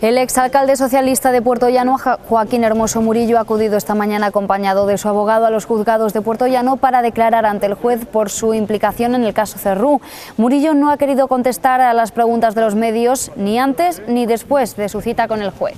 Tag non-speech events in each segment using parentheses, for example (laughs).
El exalcalde socialista de Puerto Llano, Joaquín Hermoso Murillo, ha acudido esta mañana acompañado de su abogado a los juzgados de Puerto Llano para declarar ante el juez por su implicación en el caso Cerrú. Murillo no ha querido contestar a las preguntas de los medios ni antes ni después de su cita con el juez.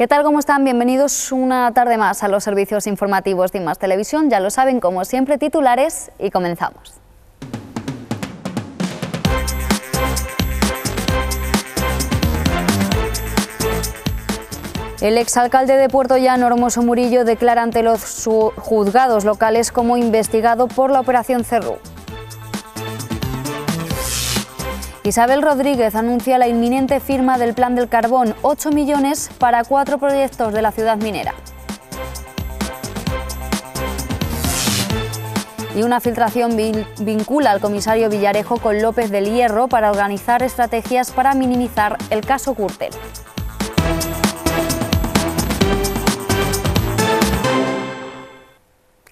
¿Qué tal? ¿Cómo están? Bienvenidos una tarde más a los servicios informativos de Más Televisión. Ya lo saben, como siempre, titulares y comenzamos. El exalcalde de Puerto Llano, Hermoso Murillo, declara ante los juzgados locales como investigado por la Operación Cerrú. Isabel Rodríguez anuncia la inminente firma del Plan del Carbón, 8 millones para cuatro proyectos de la ciudad minera. Y una filtración vincula al comisario Villarejo con López del Hierro para organizar estrategias para minimizar el caso Gürtel.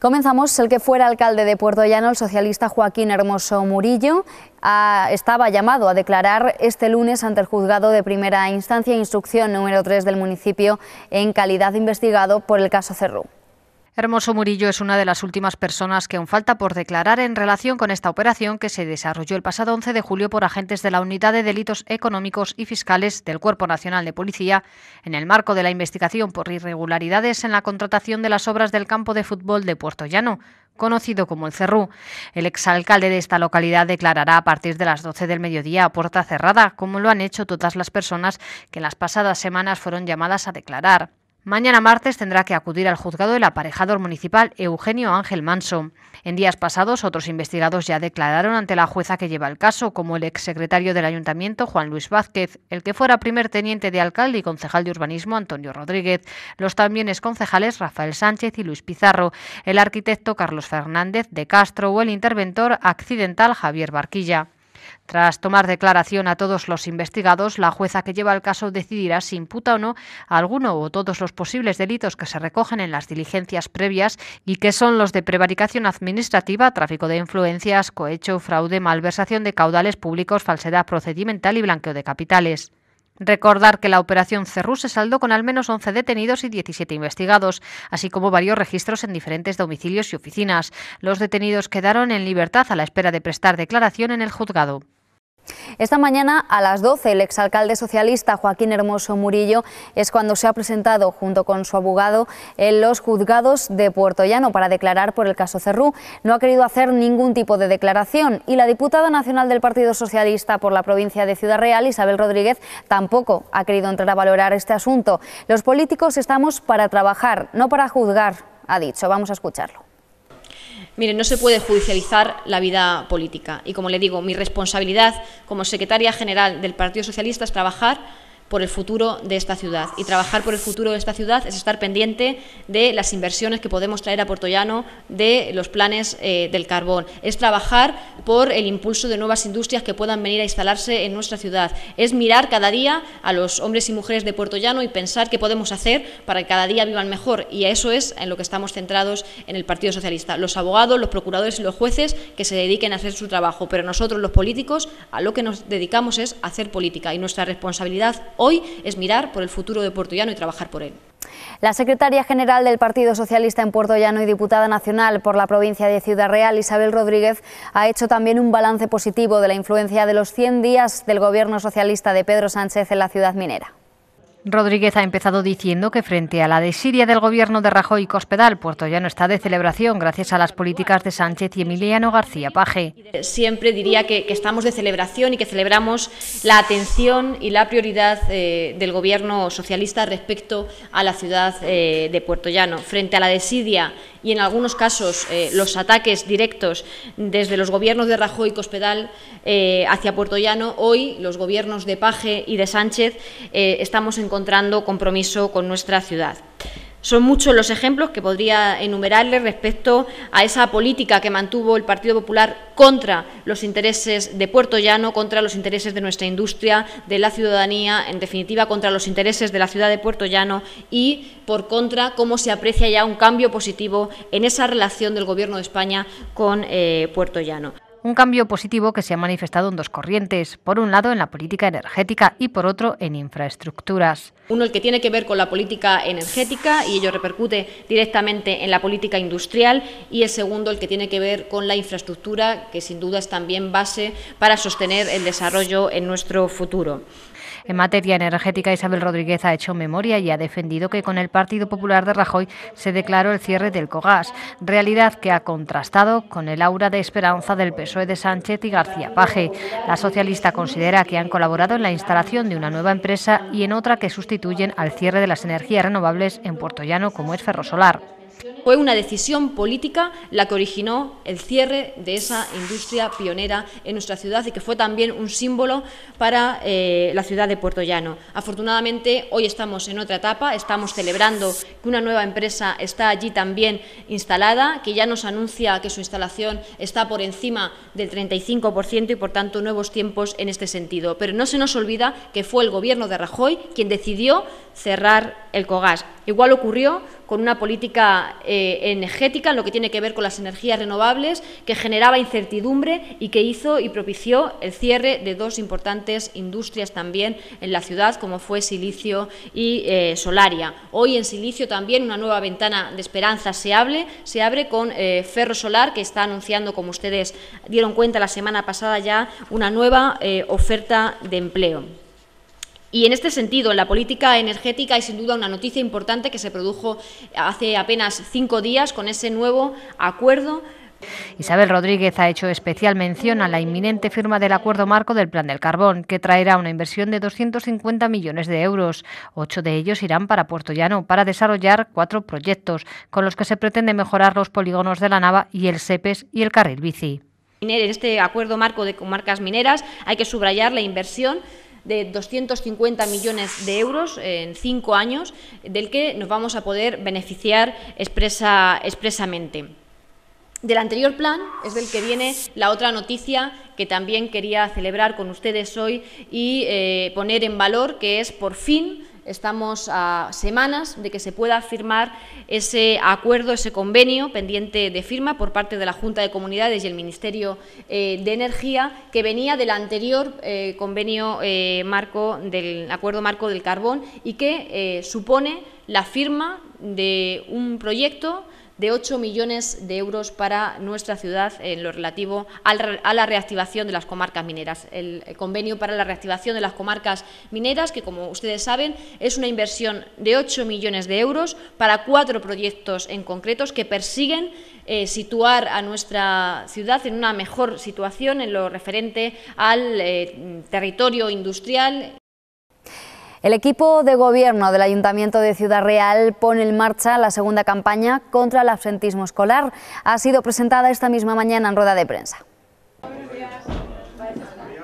Comenzamos. El que fuera alcalde de Puerto Llano, el socialista Joaquín Hermoso Murillo, estaba llamado a declarar este lunes ante el juzgado de primera instancia instrucción número 3 del municipio en calidad de investigado por el caso Cerrú. Hermoso Murillo es una de las últimas personas que aún falta por declarar en relación con esta operación que se desarrolló el pasado 11 de julio por agentes de la Unidad de Delitos Económicos y Fiscales del Cuerpo Nacional de Policía en el marco de la investigación por irregularidades en la contratación de las obras del campo de fútbol de Puerto Llano, conocido como el Cerrú. El exalcalde de esta localidad declarará a partir de las 12 del mediodía a puerta cerrada, como lo han hecho todas las personas que en las pasadas semanas fueron llamadas a declarar. Mañana martes tendrá que acudir al juzgado el aparejador municipal Eugenio Ángel Manso. En días pasados, otros investigados ya declararon ante la jueza que lleva el caso, como el exsecretario del ayuntamiento Juan Luis Vázquez, el que fuera primer teniente de alcalde y concejal de urbanismo Antonio Rodríguez, los también exconcejales Rafael Sánchez y Luis Pizarro, el arquitecto Carlos Fernández de Castro o el interventor accidental Javier Barquilla. Tras tomar declaración a todos los investigados, la jueza que lleva el caso decidirá si imputa o no a alguno o todos los posibles delitos que se recogen en las diligencias previas y que son los de prevaricación administrativa, tráfico de influencias, cohecho, fraude, malversación de caudales públicos, falsedad procedimental y blanqueo de capitales. Recordar que la operación Cerrú se saldó con al menos 11 detenidos y 17 investigados, así como varios registros en diferentes domicilios y oficinas. Los detenidos quedaron en libertad a la espera de prestar declaración en el juzgado. Esta mañana a las 12 el exalcalde socialista Joaquín Hermoso Murillo es cuando se ha presentado junto con su abogado en los juzgados de Puerto Llano para declarar por el caso Cerrú. No ha querido hacer ningún tipo de declaración y la diputada nacional del Partido Socialista por la provincia de Ciudad Real, Isabel Rodríguez, tampoco ha querido entrar a valorar este asunto. Los políticos estamos para trabajar, no para juzgar, ha dicho. Vamos a escucharlo. Mire, no se puede judicializar la vida política. Y como le digo, mi responsabilidad como secretaria general del Partido Socialista es trabajar por el futuro de esta ciudad. Y trabajar por el futuro de esta ciudad es estar pendiente de las inversiones que podemos traer a Puerto Llano, de los planes eh, del carbón. Es trabajar por el impulso de nuevas industrias que puedan venir a instalarse en nuestra ciudad. Es mirar cada día a los hombres y mujeres de Puerto Llano y pensar qué podemos hacer para que cada día vivan mejor. Y eso es en lo que estamos centrados en el Partido Socialista. Los abogados, los procuradores y los jueces que se dediquen a hacer su trabajo. Pero nosotros, los políticos, a lo que nos dedicamos es hacer política. Y nuestra responsabilidad hoy es mirar por el futuro de Puerto Llano y trabajar por él. La secretaria general del Partido Socialista en Puerto Llano y diputada nacional por la provincia de Ciudad Real, Isabel Rodríguez, ha hecho también un balance positivo de la influencia de los 100 días del gobierno socialista de Pedro Sánchez en la ciudad minera. Rodríguez ha empezado diciendo que frente a la desidia del gobierno de Rajoy y Cospedal, Puerto Llano está de celebración gracias a las políticas de Sánchez y Emiliano García Paje. Siempre diría que, estamos de celebración y que celebramos la atención y la prioridad eh, del gobierno socialista respecto a la ciudad eh, de Puerto Llano. Frente a la desidia y en algunos casos eh, los ataques directos desde los gobiernos de Rajoy y Cospedal hacia Puerto Llano, hoy los gobiernos de Paje y de Sánchez estamos en encontrando compromiso con nuestra ciudad. Son muchos los ejemplos que podría enumerarles respecto a esa política que mantuvo el Partido Popular contra los intereses de Puerto Llano, contra los intereses de nuestra industria, de la ciudadanía, en definitiva contra los intereses de la ciudad de Puerto Llano y, por contra, cómo se aprecia ya un cambio positivo en esa relación del Gobierno de España con eh, Puerto Llano. Un cambio positivo que se ha manifestado en dos corrientes, por un lado en la política energética y por otro en infraestructuras. Uno el que tiene que ver con la política energética y ello repercute directamente en la política industrial y el segundo el que tiene que ver con la infraestructura, que sin duda es también base para sostener el desarrollo en nuestro futuro. En materia energética, Isabel Rodríguez ha hecho memoria y ha defendido que con el Partido Popular de Rajoy se declaró el cierre del COGAS, realidad que ha contrastado con el aura de esperanza del PSOE de Sánchez y García Paje. La socialista considera que han colaborado en la instalación de una nueva empresa y en otra que sustituyen al cierre de las energías renovables en Puerto Llano, como es Ferrosolar. Fue una decisión política la que originó el cierre de esa industria pionera en nuestra ciudad y que fue también un símbolo para eh, la ciudad de Puerto Llano. Afortunadamente, hoy estamos en otra etapa, estamos celebrando que una nueva empresa está allí también instalada, que ya nos anuncia que su instalación está por encima del 35% y, por tanto, nuevos tiempos en este sentido. Pero no se nos olvida que fue el Gobierno de Rajoy quien decidió cerrar el COGAS. Igual ocurrió con una política eh, energética en lo que tiene que ver con las energías renovables, que generaba incertidumbre y que hizo y propició el cierre de dos importantes industrias también en la ciudad, como fue Silicio y eh, Solaria. Hoy en Silicio también una nueva ventana de esperanza se abre, se abre con eh, Ferro Solar, que está anunciando, como ustedes dieron cuenta la semana pasada ya, una nueva oferta de empleo. Y en este sentido, en la política energética hay sin duda una noticia importante que se produjo hace apenas cinco días con ese nuevo acuerdo Isabel Rodríguez ha hecho especial mención a la inminente firma del acuerdo marco del Plan del Carbón, que traerá una inversión de 250 millones de euros. Ocho de ellos irán para Puerto Llano para desarrollar cuatro proyectos, con los que se pretende mejorar los polígonos de la Nava y el SEPES y el carril bici. En este acuerdo marco de comarcas mineras hay que subrayar la inversión de 250 millones de euros en cinco años, del que nos vamos a poder beneficiar expresa, expresamente. Del anterior plan es del que viene la otra noticia que también quería celebrar con ustedes hoy y eh, poner en valor, que es por fin Estamos a semanas de que se pueda firmar ese acuerdo, ese convenio pendiente de firma por parte de la Junta de Comunidades y el Ministerio eh, de Energía, que venía del anterior eh, convenio eh, marco del acuerdo marco del carbón y que supone la firma de un proyecto de 8 millones de euros para nuestra ciudad en lo relativo a la reactivación de las comarcas mineras. El convenio para la reactivación de las comarcas mineras, que como ustedes saben es una inversión de 8 millones de euros para cuatro proyectos en concretos que persiguen eh, situar a nuestra ciudad en una mejor situación en lo referente al eh, territorio industrial el equipo de gobierno del Ayuntamiento de Ciudad Real pone en marcha la segunda campaña contra el absentismo escolar. Ha sido presentada esta misma mañana en rueda de prensa.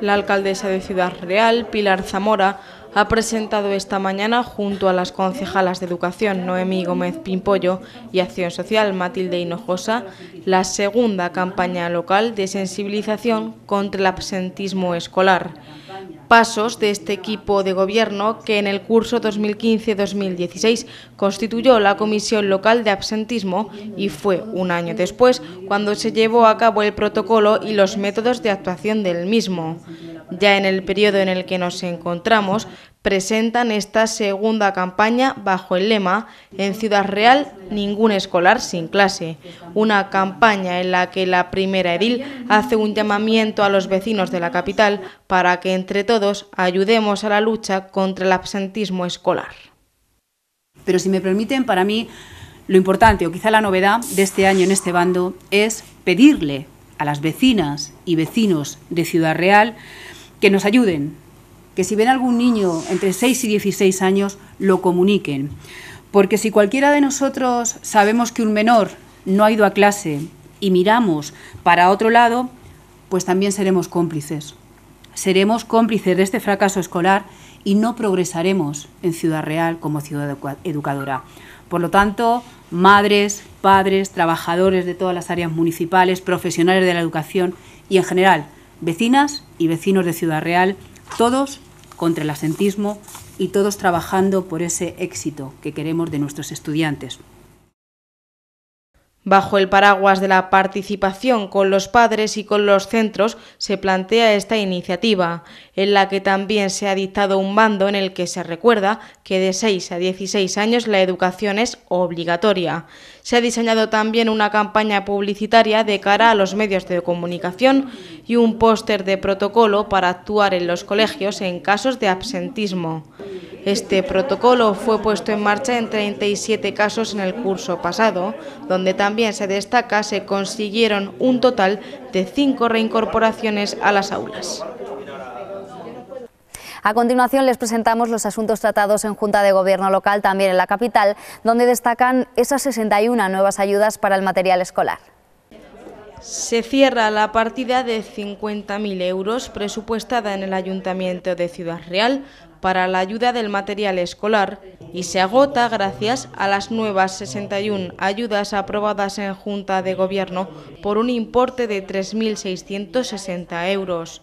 La alcaldesa de Ciudad Real, Pilar Zamora, ha presentado esta mañana junto a las concejalas de Educación Noemí Gómez Pimpollo y Acción Social Matilde Hinojosa la segunda campaña local de sensibilización contra el absentismo escolar pasos de este equipo de gobierno que en el curso 2015-2016 constituyó la Comisión Local de Absentismo y fue un año después cuando se llevó a cabo el protocolo y los métodos de actuación del mismo. Ya en el periodo en el que nos encontramos, presentan esta segunda campaña bajo el lema En Ciudad Real, ningún escolar sin clase. Una campaña en la que la primera edil hace un llamamiento a los vecinos de la capital para que entre todos ayudemos a la lucha contra el absentismo escolar. Pero si me permiten, para mí lo importante o quizá la novedad de este año en este bando es pedirle a las vecinas y vecinos de Ciudad Real que nos ayuden, que si ven algún niño entre 6 y 16 años, lo comuniquen. Porque si cualquiera de nosotros sabemos que un menor no ha ido a clase y miramos para otro lado, pues también seremos cómplices. Seremos cómplices de este fracaso escolar y no progresaremos en Ciudad Real como ciudad educadora. Por lo tanto, madres, padres, trabajadores de todas las áreas municipales, profesionales de la educación y en general vecinas y vecinos de Ciudad Real, todos contra el asentismo y todos trabajando por ese éxito que queremos de nuestros estudiantes. Bajo el paraguas de la participación con los padres y con los centros se plantea esta iniciativa, en la que también se ha dictado un bando en el que se recuerda que de 6 a 16 años la educación es obligatoria. Se ha diseñado también una campaña publicitaria de cara a los medios de comunicación y un póster de protocolo para actuar en los colegios en casos de absentismo. Este protocolo fue puesto en marcha en 37 casos en el curso pasado, donde también se destaca se consiguieron un total de cinco reincorporaciones a las aulas. A continuación les presentamos los asuntos tratados en Junta de Gobierno local, también en la capital, donde destacan esas 61 nuevas ayudas para el material escolar. Se cierra la partida de 50.000 euros presupuestada en el Ayuntamiento de Ciudad Real para la ayuda del material escolar y se agota gracias a las nuevas 61 ayudas aprobadas en Junta de Gobierno por un importe de 3.660 euros.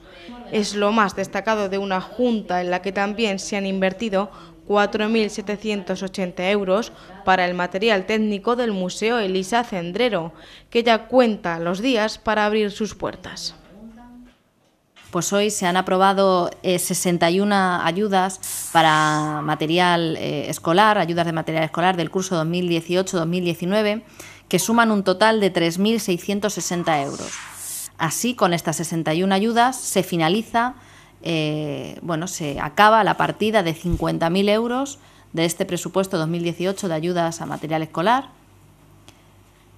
Es lo más destacado de una Junta en la que también se han invertido 4.780 euros para el material técnico del Museo Elisa Cendrero, que ya cuenta los días para abrir sus puertas pues hoy se han aprobado 61 eh, ayudas para material eh, escolar, ayudas de material escolar del curso 2018-2019, que suman un total de 3.660 euros. Así, con estas 61 ayudas se finaliza, eh, bueno, se acaba la partida de 50.000 euros de este presupuesto 2018 de ayudas a material escolar,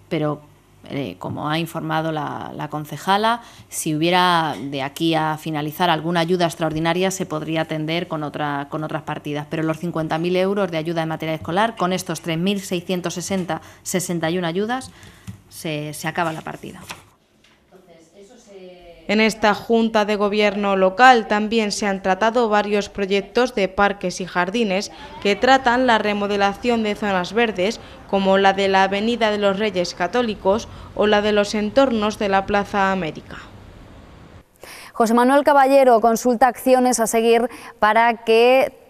pero eh, como ha informado la, concejala, si hubiera de aquí a finalizar alguna ayuda extraordinaria se podría atender con, otra, con otras partidas, pero los 50.000 euros de ayuda en materia escolar, con estos 3.660, 61 ayudas, se, se acaba la partida. En esta Junta de Gobierno local también se han tratado varios proyectos de parques y jardines que tratan la remodelación de zonas verdes, como la de la Avenida de los Reyes Católicos o la de los entornos de la Plaza América. José Manuel Caballero consulta acciones a seguir para que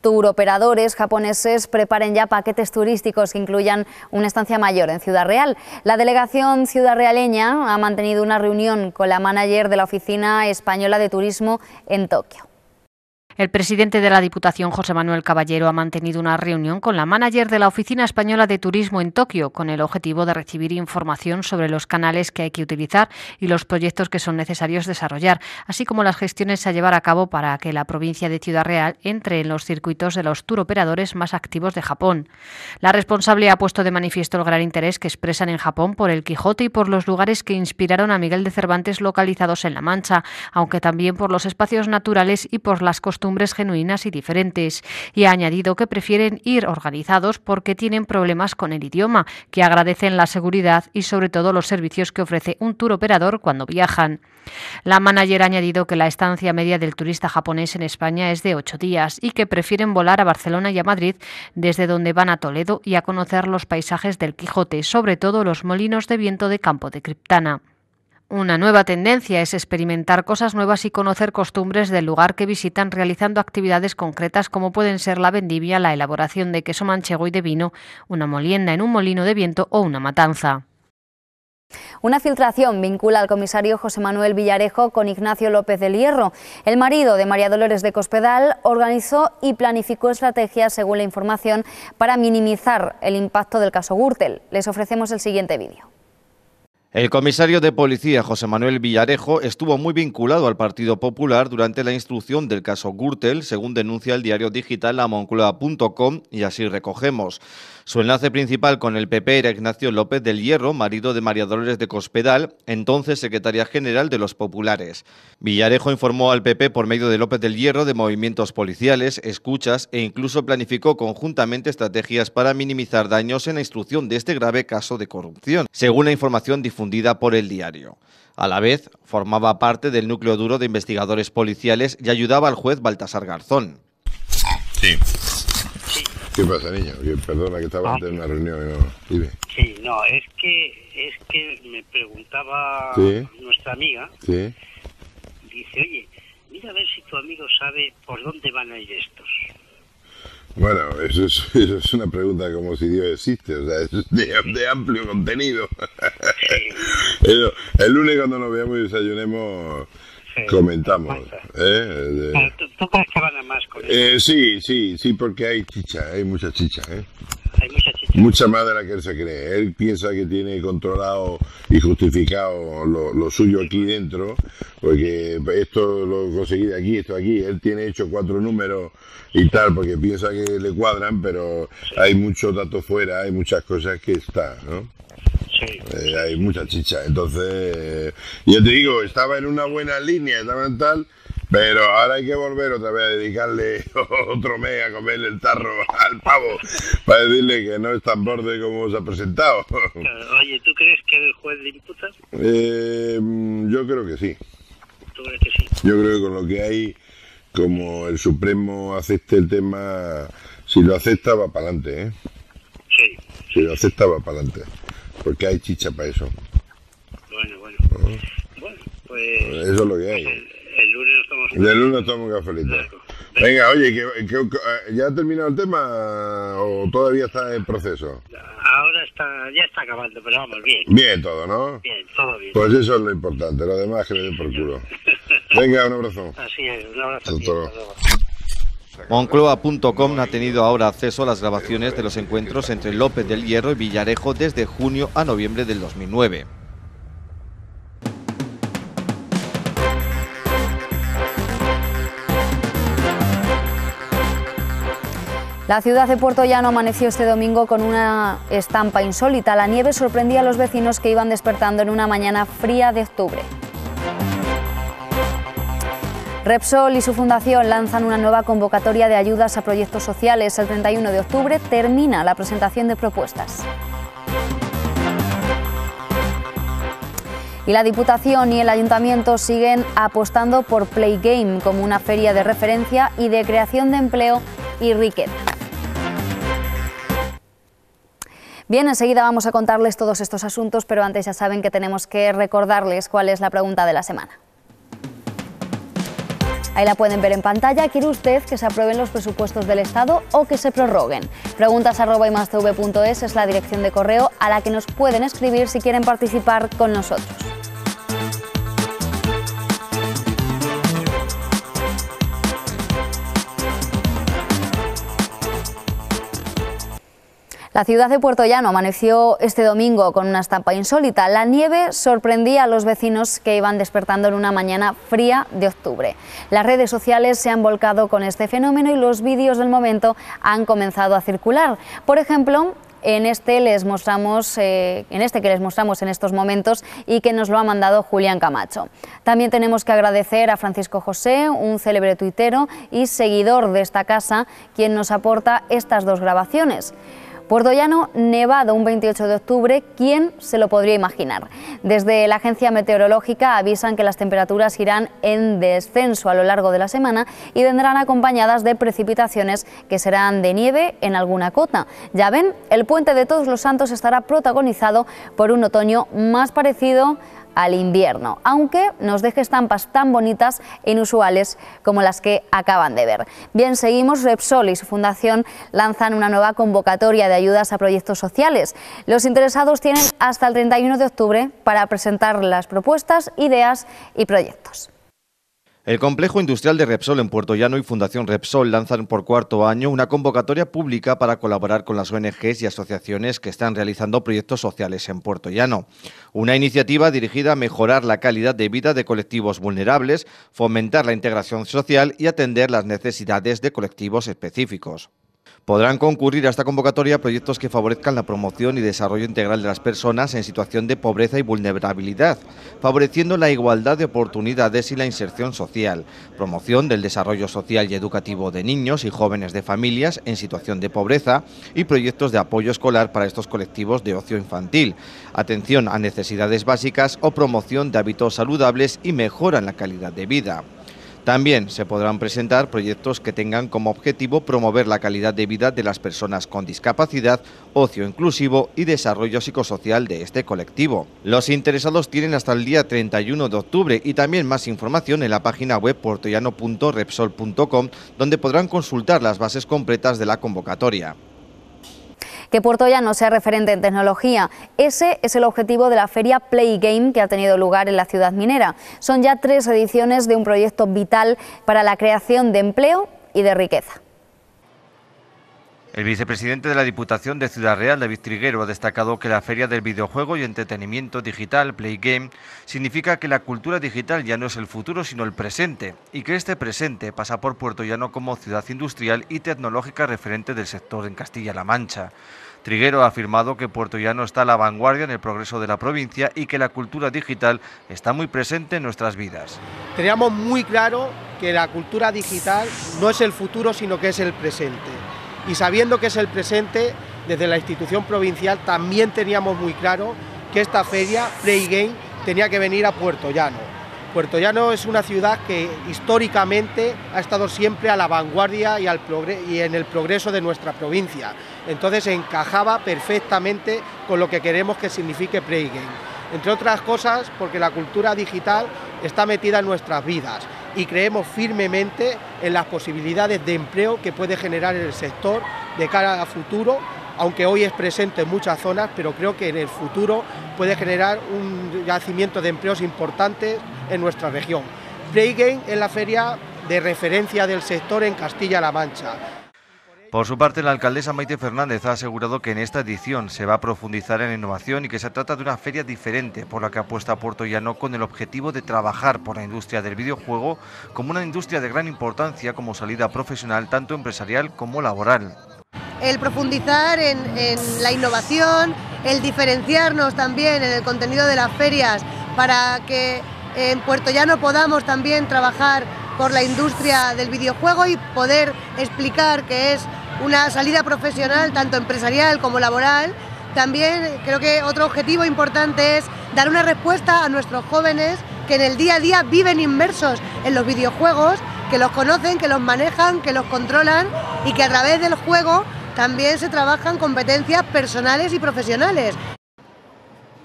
turoperadores japoneses preparen ya paquetes turísticos que incluyan una estancia mayor en Ciudad Real. La delegación ciudad realeña ha mantenido una reunión con la manager de la Oficina Española de Turismo en Tokio. El presidente de la Diputación, José Manuel Caballero, ha mantenido una reunión con la manager de la Oficina Española de Turismo en Tokio, con el objetivo de recibir información sobre los canales que hay que utilizar y los proyectos que son necesarios desarrollar, así como las gestiones a llevar a cabo para que la provincia de Ciudad Real entre en los circuitos de los turoperadores más activos de Japón. La responsable ha puesto de manifiesto el gran interés que expresan en Japón por el Quijote y por los lugares que inspiraron a Miguel de Cervantes localizados en La Mancha, aunque también por los espacios naturales y por las genuinas y diferentes, y ha añadido que prefieren ir organizados porque tienen problemas con el idioma, que agradecen la seguridad y sobre todo los servicios que ofrece un tour operador cuando viajan. La manager ha añadido que la estancia media del turista japonés en España es de ocho días y que prefieren volar a Barcelona y a Madrid, desde donde van a Toledo y a conocer los paisajes del Quijote, sobre todo los molinos de viento de Campo de Criptana. Una nueva tendencia es experimentar cosas nuevas y conocer costumbres del lugar que visitan realizando actividades concretas como pueden ser la vendimia, la elaboración de queso manchego y de vino, una molienda en un molino de viento o una matanza. Una filtración vincula al comisario José Manuel Villarejo con Ignacio López del Hierro. El marido de María Dolores de Cospedal organizó y planificó estrategias, según la información, para minimizar el impacto del caso Gürtel. Les ofrecemos el siguiente vídeo. El comisario de policía José Manuel Villarejo estuvo muy vinculado al Partido Popular durante la instrucción del caso Gürtel, según denuncia el diario digital lamoncloa.com y así recogemos. Su enlace principal con el PP era Ignacio López del Hierro, marido de María Dolores de Cospedal, entonces secretaria general de los Populares. Villarejo informó al PP por medio de López del Hierro de movimientos policiales, escuchas e incluso planificó conjuntamente estrategias para minimizar daños en la instrucción de este grave caso de corrupción, según la información difundida por el diario. A la vez, formaba parte del núcleo duro de investigadores policiales y ayudaba al juez Baltasar Garzón. Sí. ¿Qué pasa, niño? perdona que estaba antes en una reunión y no... Dime. Sí, no, es que, es que me preguntaba nuestra amiga. Sí. Dice, oye, mira a ver si tu amigo sabe por dónde van a ir estos. Bueno, eso es, (laughs) eso es una pregunta como si Dios existe, o sea, es de, amplio contenido. Sí. el lunes cuando nos veamos y desayunemos comentamos. ¿eh? ¿Tú, crees que van a más con eh, sí, sí, sí, porque hay chicha, hay mucha chicha. ¿eh? Mucha más de la que él se cree. Él piensa que tiene controlado y justificado lo, suyo aquí dentro, porque esto lo conseguí de aquí, esto aquí. Él tiene hecho cuatro números y tal, porque piensa que le cuadran, pero hay mucho dato fuera, hay muchas cosas que están, ¿no? Eh, hay mucha chicha. Entonces, yo te digo, estaba en una buena línea, estaba en tal, pero ahora hay que volver otra vez a dedicarle (laughs) otro mes a comerle el tarro (laughs) al pavo para decirle que no es tan borde como se ha presentado. (laughs) Oye, ¿tú crees que el juez le imputa? Eh, yo creo que sí. ¿Tú crees que sí? Yo creo que con lo que hay, como el Supremo acepte el tema, si lo acepta va para adelante, ¿eh? Sí. Si lo acepta va para adelante porque hay chicha para eso. Bueno, bueno. Bueno, pues... Eso es lo que hay. El, lunes lunes estamos cafelitos. Venga, oye, que, que, eh, ¿ya ha terminado el tema o todavía está en proceso? Ahora está, ya está acabando, pero vamos, bien. Bien todo, ¿no? Bien, todo bien. Pues eso es lo importante, lo demás que le den por culo. Venga, un abrazo. Así es, un abrazo. Moncloa.com ha tenido ahora acceso a las grabaciones de los encuentros entre López del Hierro y Villarejo desde junio a noviembre del 2009. La ciudad de Puerto Llano amaneció este domingo con una estampa insólita. La nieve sorprendía a los vecinos que iban despertando en una mañana fría de octubre. Repsol y su fundación lanzan una nueva convocatoria de ayudas a proyectos sociales. El 31 de octubre termina la presentación de propuestas. Y la Diputación y el Ayuntamiento siguen apostando por Play Game como una feria de referencia y de creación de empleo y riqueza. Bien, enseguida vamos a contarles todos estos asuntos, pero antes ya saben que tenemos que recordarles cuál es la pregunta de la semana. Ahí la pueden ver en pantalla. ¿Quiere usted que se aprueben los presupuestos del Estado o que se prorroguen? Preguntas arroba es la dirección de correo a la que nos pueden escribir si quieren participar con nosotros. La ciudad de Puerto Llano amaneció este domingo con una estampa insólita. La nieve sorprendía a los vecinos que iban despertando en una mañana fría de octubre. Las redes sociales se han volcado con este fenómeno y los vídeos del momento han comenzado a circular. Por ejemplo, en este les mostramos, eh, en este que les mostramos en estos momentos y que nos lo ha mandado Julián Camacho. También tenemos que agradecer a Francisco José, un célebre tuitero y seguidor de esta casa, quien nos aporta estas dos grabaciones. Puerto Llano, nevado un 28 de octubre, ¿quién se lo podría imaginar? Desde la agencia meteorológica avisan que las temperaturas irán en descenso a lo largo de la semana y vendrán acompañadas de precipitaciones que serán de nieve en alguna cota. Ya ven, el puente de Todos los Santos estará protagonizado por un otoño más parecido al invierno, aunque nos deje estampas tan bonitas e inusuales como las que acaban de ver. Bien, seguimos. Repsol y su fundación lanzan una nueva convocatoria de ayudas a proyectos sociales. Los interesados tienen hasta el 31 de octubre para presentar las propuestas, ideas y proyectos. El complejo industrial de Repsol en Puerto Llano y Fundación Repsol lanzan por cuarto año una convocatoria pública para colaborar con las ONGs y asociaciones que están realizando proyectos sociales en Puerto Llano. Una iniciativa dirigida a mejorar la calidad de vida de colectivos vulnerables, fomentar la integración social y atender las necesidades de colectivos específicos. Podrán concurrir a esta convocatoria proyectos que favorezcan la promoción y desarrollo integral de las personas en situación de pobreza y vulnerabilidad, favoreciendo la igualdad de oportunidades y la inserción social, promoción del desarrollo social y educativo de niños y jóvenes de familias en situación de pobreza y proyectos de apoyo escolar para estos colectivos de ocio infantil, atención a necesidades básicas o promoción de hábitos saludables y mejora en la calidad de vida. También se podrán presentar proyectos que tengan como objetivo promover la calidad de vida de las personas con discapacidad, ocio inclusivo y desarrollo psicosocial de este colectivo. Los interesados tienen hasta el día 31 de octubre y también más información en la página web portollano.repsol.com donde podrán consultar las bases completas de la convocatoria que Puerto Llano sea referente en tecnología. Ese es el objetivo de la feria Play Game que ha tenido lugar en la ciudad minera. Son ya tres ediciones de un proyecto vital para la creación de empleo y de riqueza. El vicepresidente de la Diputación de Ciudad Real, David Triguero, ha destacado que la Feria del Videojuego y Entretenimiento Digital, Play Game, significa que la cultura digital ya no es el futuro, sino el presente, y que este presente pasa por Puerto Llano como ciudad industrial y tecnológica referente del sector en Castilla-La Mancha. Triguero ha afirmado que Puerto Llano está a la vanguardia en el progreso de la provincia y que la cultura digital está muy presente en nuestras vidas. Teníamos muy claro que la cultura digital no es el futuro, sino que es el presente y sabiendo que es el presente, desde la institución provincial también teníamos muy claro que esta feria, Play Game, tenía que venir a Puerto Llano. Puerto Llano es una ciudad que históricamente ha estado siempre a la vanguardia y, al y en el progreso de nuestra provincia. Entonces encajaba perfectamente con lo que queremos que signifique Play Game. Entre otras cosas porque la cultura digital está metida en nuestras vidas y creemos firmemente en las posibilidades de empleo que puede generar el sector de cara a futuro, aunque hoy es presente en muchas zonas, pero creo que en el futuro puede generar un yacimiento de empleos importantes en nuestra región. Playgame es la feria de referencia del sector en Castilla-La Mancha. Por su parte, la alcaldesa Maite Fernández ha asegurado que en esta edición se va a profundizar en innovación y que se trata de una feria diferente por la que apuesta Puerto Llano con el objetivo de trabajar por la industria del videojuego como una industria de gran importancia como salida profesional tanto empresarial como laboral. El profundizar en, en la innovación, el diferenciarnos también en el contenido de las ferias para que en Puerto Llano podamos también trabajar por la industria del videojuego y poder explicar que es una salida profesional, tanto empresarial como laboral. También creo que otro objetivo importante es dar una respuesta a nuestros jóvenes que en el día a día viven inmersos en los videojuegos, que los conocen, que los manejan, que los controlan y que a través del juego también se trabajan competencias personales y profesionales.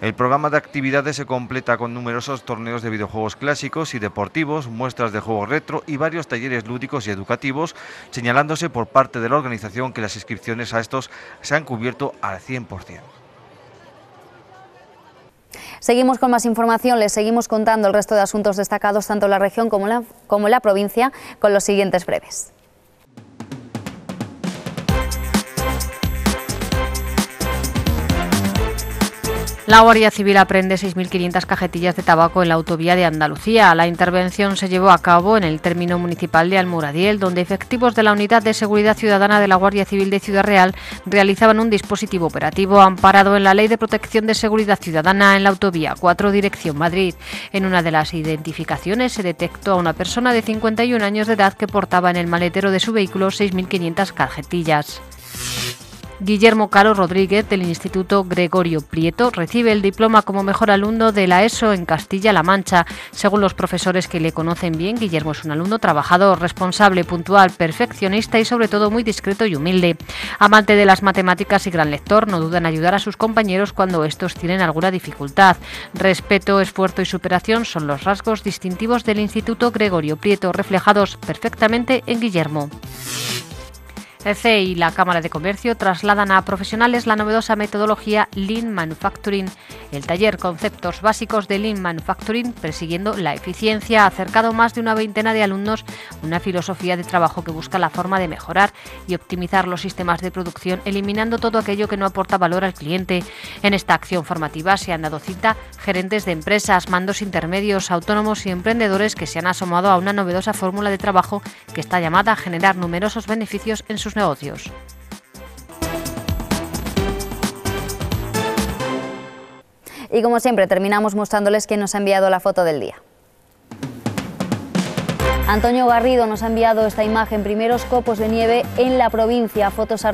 El programa de actividades se completa con numerosos torneos de videojuegos clásicos y deportivos, muestras de juegos retro y varios talleres lúdicos y educativos, señalándose por parte de la organización que las inscripciones a estos se han cubierto al 100%. Seguimos con más información, les seguimos contando el resto de asuntos destacados tanto en la región como la, como en la provincia con los siguientes breves. La Guardia Civil aprende 6.500 cajetillas de tabaco en la autovía de Andalucía. La intervención se llevó a cabo en el término municipal de Almuradiel, donde efectivos de la Unidad de Seguridad Ciudadana de la Guardia Civil de Ciudad Real realizaban un dispositivo operativo amparado en la Ley de Protección de Seguridad Ciudadana en la autovía 4 Dirección Madrid. En una de las identificaciones se detectó a una persona de 51 años de edad que portaba en el maletero de su vehículo 6.500 cajetillas. Guillermo Caro Rodríguez del Instituto Gregorio Prieto recibe el diploma como mejor alumno de la ESO en Castilla-La Mancha. Según los profesores que le conocen bien, Guillermo es un alumno trabajador, responsable, puntual, perfeccionista y sobre todo muy discreto y humilde. Amante de las matemáticas y gran lector, no duda en ayudar a sus compañeros cuando estos tienen alguna dificultad. Respeto, esfuerzo y superación son los rasgos distintivos del Instituto Gregorio Prieto, reflejados perfectamente en Guillermo. El CEI y la Cámara de Comercio trasladan a profesionales la novedosa metodología Lean Manufacturing. El taller Conceptos Básicos de Lean Manufacturing, persiguiendo la eficiencia, ha acercado más de una veintena de alumnos una filosofía de trabajo que busca la forma de mejorar y optimizar los sistemas de producción, eliminando todo aquello que no aporta valor al cliente. En esta acción formativa se han dado cita gerentes de empresas, mandos intermedios, autónomos y emprendedores que se han asomado a una novedosa fórmula de trabajo que está llamada a generar numerosos beneficios en sus negocios. Y como siempre, terminamos mostrándoles quién nos ha enviado la foto del día. Antonio Garrido nos ha enviado esta imagen, primeros copos de nieve en la provincia, fotos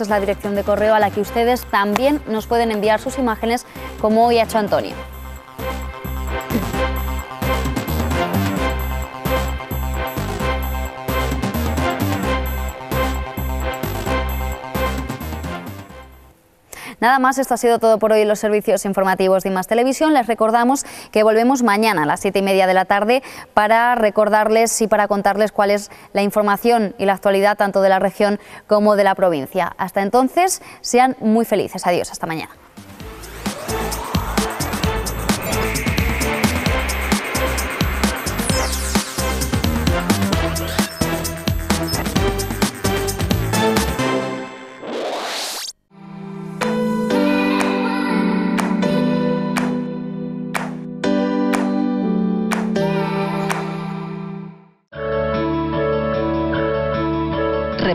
es la dirección de correo a la que ustedes también nos pueden enviar sus imágenes como hoy ha hecho Antonio. Nada más, esto ha sido todo por hoy los servicios informativos de Más Televisión. Les recordamos que volvemos mañana a las siete y media de la tarde para recordarles y para contarles cuál es la información y la actualidad tanto de la región como de la provincia. Hasta entonces, sean muy felices. Adiós, hasta mañana.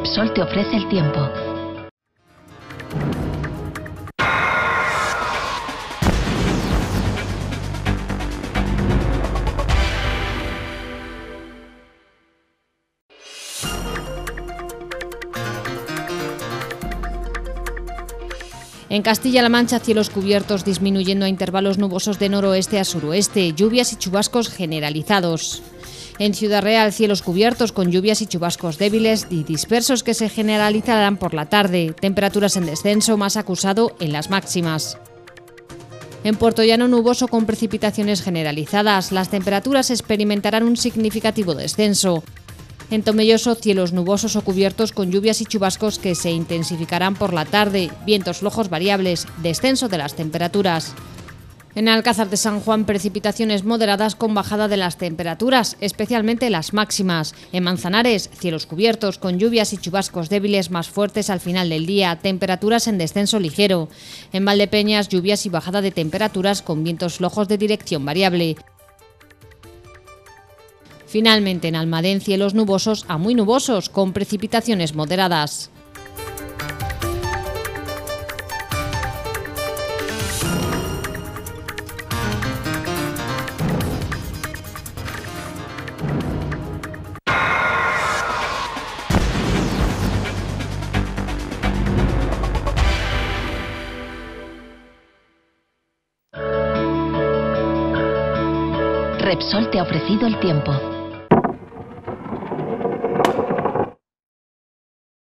Repsol te ofrece el tiempo. En Castilla-La Mancha, cielos cubiertos disminuyendo a intervalos nubosos de noroeste a suroeste, lluvias y chubascos generalizados. En Ciudad Real, cielos cubiertos con lluvias y chubascos débiles y dispersos que se generalizarán por la tarde. Temperaturas en descenso, más acusado en las máximas. En Puerto Llano nuboso con precipitaciones generalizadas. Las temperaturas experimentarán un significativo descenso. En Tomelloso, cielos nubosos o cubiertos con lluvias y chubascos que se intensificarán por la tarde, vientos flojos variables, descenso de las temperaturas. En Alcázar de San Juan, precipitaciones moderadas con bajada de las temperaturas, especialmente las máximas. En Manzanares, cielos cubiertos con lluvias y chubascos débiles más fuertes al final del día, temperaturas en descenso ligero. En Valdepeñas, lluvias y bajada de temperaturas con vientos flojos de dirección variable. Finalmente, en Almadén, cielos nubosos a muy nubosos, con precipitaciones moderadas. Repsol te ha ofrecido el tiempo.